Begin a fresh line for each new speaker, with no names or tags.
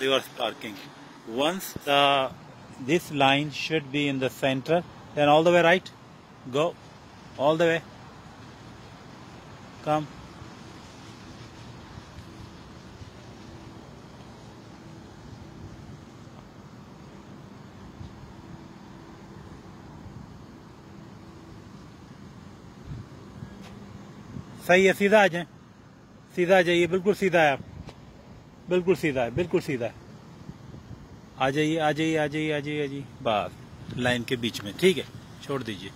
reverse parking once the this line should be in the center then all the way right go all the way come सही है सीधा आ जाए सीधा आ जाइए बिल्कुल सीधा है आप बिल्कुल सीधा है, बिल्कुल सीधा है। आ जाइए आ जाइए आ जाइए आ जाइए आ जाइए। बस लाइन के बीच में, ठीक है, छोड़ दीजिए।